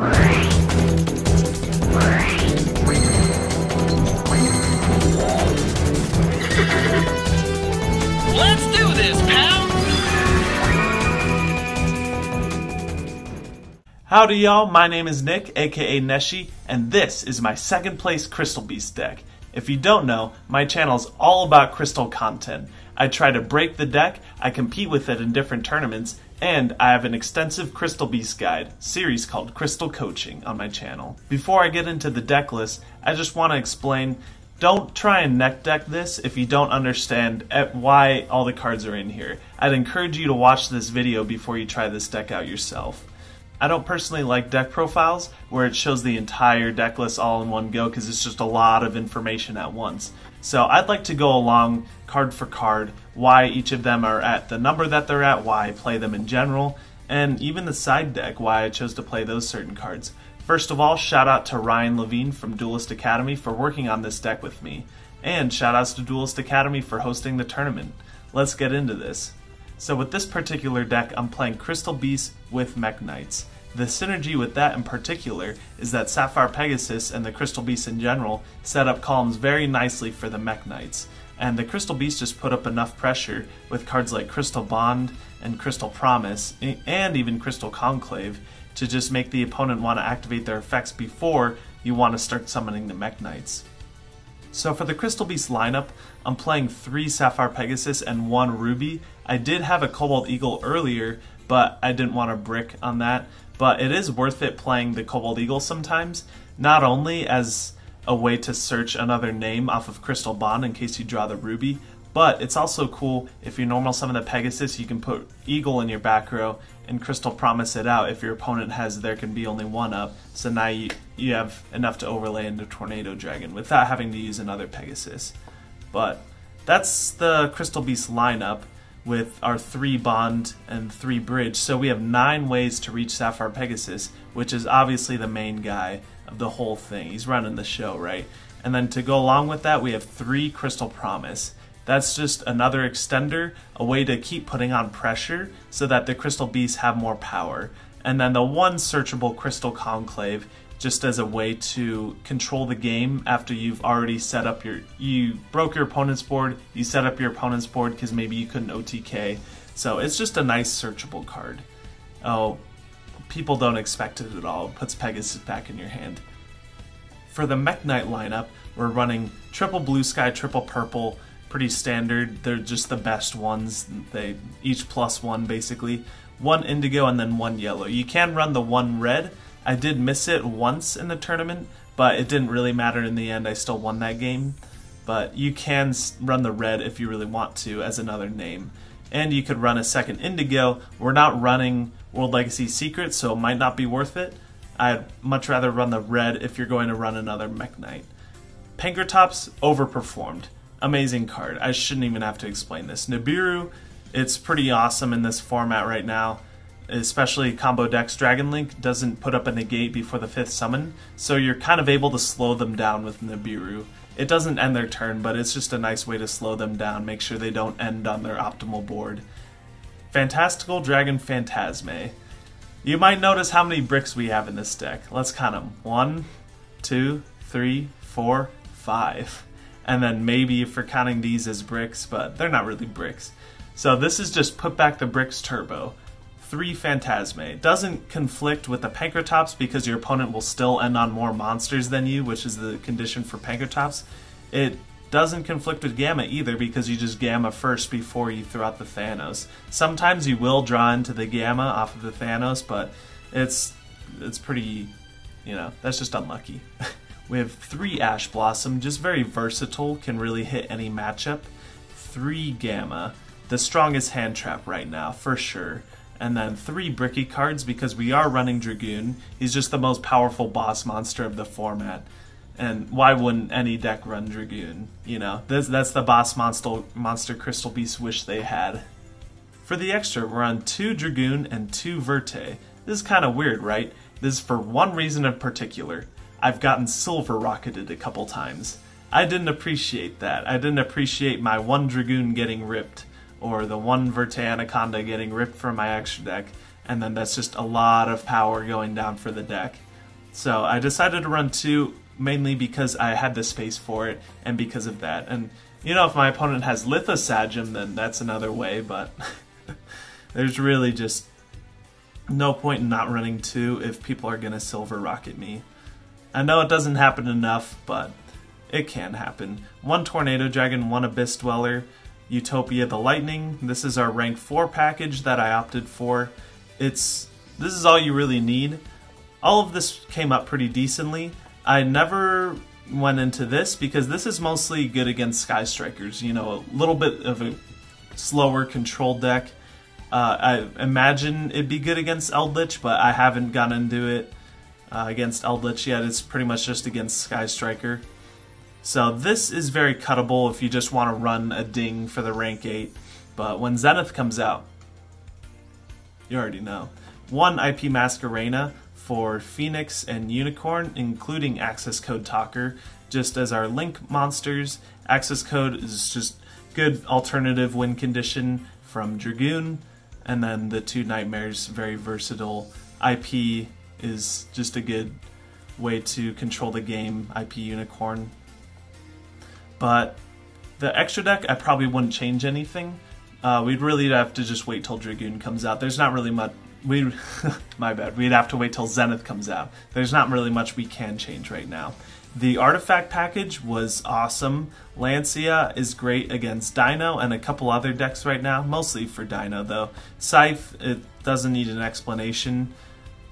Howdy y'all, my name is Nick, aka Neshy, and this is my second place Crystal Beast deck. If you don't know, my channel is all about crystal content. I try to break the deck, I compete with it in different tournaments, and I have an extensive Crystal Beast guide series called Crystal Coaching on my channel. Before I get into the deck list, I just want to explain don't try and netdeck this if you don't understand why all the cards are in here. I'd encourage you to watch this video before you try this deck out yourself. I don't personally like deck profiles where it shows the entire deck list all in one go because it's just a lot of information at once. So I'd like to go along card for card why each of them are at the number that they're at, why I play them in general, and even the side deck, why I chose to play those certain cards. First of all, shout out to Ryan Levine from Duelist Academy for working on this deck with me, and shout outs to Duelist Academy for hosting the tournament. Let's get into this. So with this particular deck, I'm playing Crystal Beast with Mekk-Knights. The synergy with that in particular is that Sapphire Pegasus and the Crystal Beast in general set up columns very nicely for the Mekk-Knights, and the Crystal Beast just put up enough pressure with cards like Crystal Bond and Crystal Promise, and even Crystal Conclave, to just make the opponent want to activate their effects before you want to start summoning the Mekk-Knights. So for the Crystal Beast lineup, I'm playing three Sapphire Pegasus and one Ruby. I did have a Cobalt Eagle earlier, but I didn't want to brick on that. But it is worth it playing the Cobalt Eagle sometimes, not only as a way to search another name off of Crystal Bond in case you draw the Ruby, but it's also cool if you normal summon the Pegasus, you can put Eagle in your back row and Crystal Promise it out if your opponent has there can be only one up. So now you, you have enough to overlay into Tornado Dragon without having to use another Pegasus. But that's the Crystal Beast lineup with our three Bond and three Bridge. So we have nine ways to reach Sapphire Pegasus, which is obviously the main guy of the whole thing. He's running the show, right? And then to go along with that, we have three Crystal Promise. That's just another extender, a way to keep putting on pressure so that the crystal beasts have more power. And then the one searchable crystal conclave just as a way to control the game after you've already set up your you broke your opponent's board, you set up your opponent's board because maybe you couldn't OTK. So it's just a nice searchable card. Oh, people don't expect it at all. It puts Pegasus back in your hand. For the Mekk-Knight lineup, we're running triple blue sky, triple purple, pretty standard. They're just the best ones. They each plus one basically. One indigo and then one yellow. You can run the one red. I did miss it once in the tournament, but it didn't really matter in the end. I still won that game. But you can run the red if you really want to as another name. And you could run a second indigo. We're not running World Legacy Secret, so it might not be worth it. I'd much rather run the red if you're going to run another Mekk-Knight. Pankratops overperformed amazing card. I shouldn't even have to explain this. Nibiru, it's pretty awesome in this format right now. Especially combo decks, Dragon Link doesn't put up a negate before the fifth summon, so you're kind of able to slow them down with Nibiru. It doesn't end their turn, but it's just a nice way to slow them down, make sure they don't end on their optimal board. Fantastical Dragon Phantazmay. You might notice how many bricks we have in this deck. Let's count them. One, two, three, four, five and then maybe if we're counting these as bricks, but they're not really bricks. So this is just put back the bricks turbo. Three Phantazmay. It doesn't conflict with the Pankratops because your opponent will still end on more monsters than you, which is the condition for Pankratops. It doesn't conflict with Gamma either because you just Gamma first before you throw out the Thanos. Sometimes you will draw into the Gamma off of the Thanos, but it's it's pretty, you know, that's just unlucky. We have three Ash Blossom, just very versatile, can really hit any matchup. Three Gamma, the strongest hand trap right now, for sure. And then three Bricky cards because we are running Dragoon. He's just the most powerful boss monster of the format. And why wouldn't any deck run Dragoon? You know, this, that's the boss monster, monster Crystal Beast wish they had. For the extra, we're on two Dragoon and two Verte. This is kind of weird, right? This is for one reason in particular. I've gotten silver rocketed a couple times. I didn't appreciate that. I didn't appreciate my one Dragoon getting ripped, or the one Verte Anaconda getting ripped from my extra deck, and then that's just a lot of power going down for the deck. So I decided to run two mainly because I had the space for it and because of that. And you know, if my opponent has Lithosagym, then that's another way, but there's really just no point in not running two if people are going to Silver Rocket me. I know it doesn't happen enough, but it can happen. One Tornado Dragon, one Abyss Dweller, Utopia the Lightning. This is our rank 4 package that I opted for. It's This is all you really need. All of this came up pretty decently. I never went into this because this is mostly good against Sky Strikers. You know, a little bit of a slower control deck. Uh, I imagine it'd be good against Eldlich, but I haven't gotten into it uh, against Eldlich yet. It's pretty much just against Sky Striker. So this is very cuttable if you just want to run a ding for the rank 8. But when Zenith comes out, you already know. One IP Masquerena for Phoenix and Unicorn, including access code Talker, just as our link monsters. Access code is just good alternative win condition from Dragoon. And then the two Nightmares, very versatile. IP is just a good way to control the game, IP Unicorn. But the extra deck, I probably wouldn't change anything. Uh, we'd really have to just wait till Dragoon comes out. There's not really much. We, my bad. We'd have to wait till Zenith comes out. There's not really much we can change right now. The artifact package was awesome. Lancea is great against Dino and a couple other decks right now, mostly for Dino though. Scythe, it doesn't need an explanation.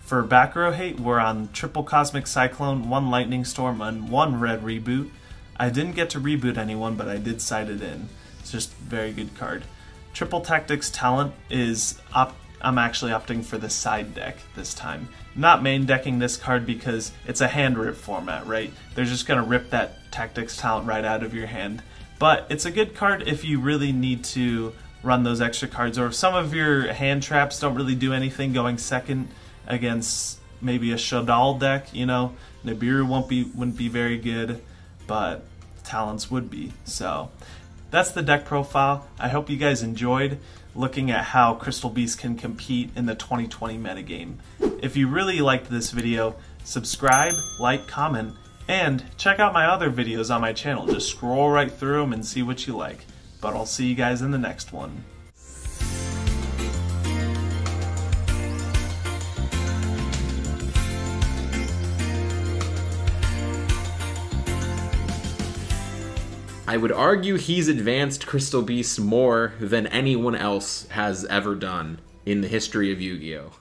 For back row hate, we're on triple Cosmic Cyclone, one Lightning Storm, and one Red Reboot. I didn't get to reboot anyone, but I did side it in. It's just very good card. Triple Tactics Talent is up. I'm actually opting for the side deck this time. Not main decking this card because it's a hand rip format, right? They're just gonna rip that Tactics Talent right out of your hand. But it's a good card if you really need to run those extra cards, or if some of your hand traps don't really do anything going second against maybe a Shaddoll deck, you know, Nibiru won't be wouldn't be very good, but Talents would be. So that's the deck profile. I hope you guys enjoyed looking at how Crystal Beast can compete in the 2020 metagame. If you really liked this video, subscribe, like, comment, and check out my other videos on my channel. Just scroll right through them and see what you like. But I'll see you guys in the next one. I would argue he's advanced Crystal Beast more than anyone else has ever done in the history of Yu Gi Oh!